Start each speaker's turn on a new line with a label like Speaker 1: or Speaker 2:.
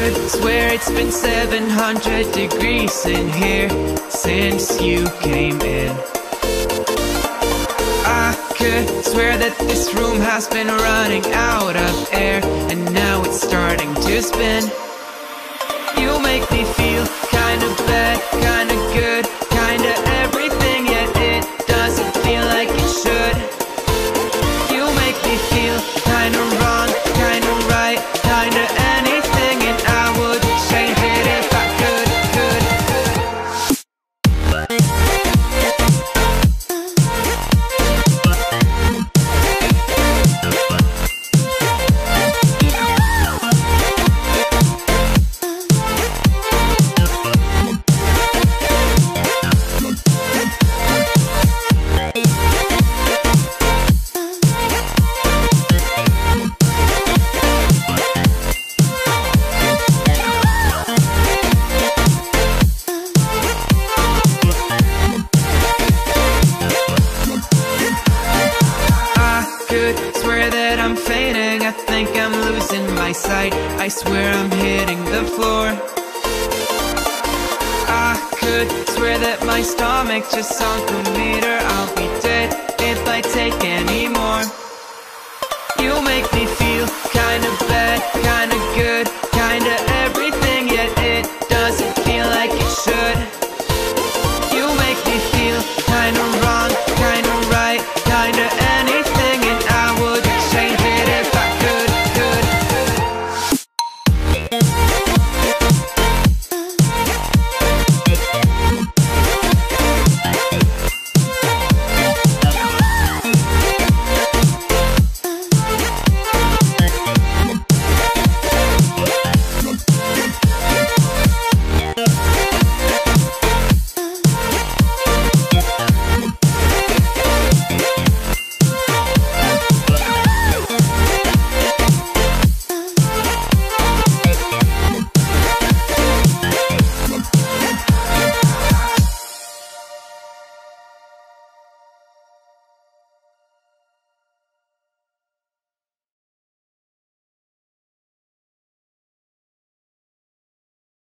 Speaker 1: could swear it's been 700 degrees in here since you came in. I could swear that this room has been running out of air and now it's starting to spin. fading I think I'm losing my sight. I swear I'm hitting the floor. I could swear that my stomach just sunk a meter. I'll be dead if I take any more. You make me feel kinda bad, kinda good Kinda everything, yet it doesn't feel like it should.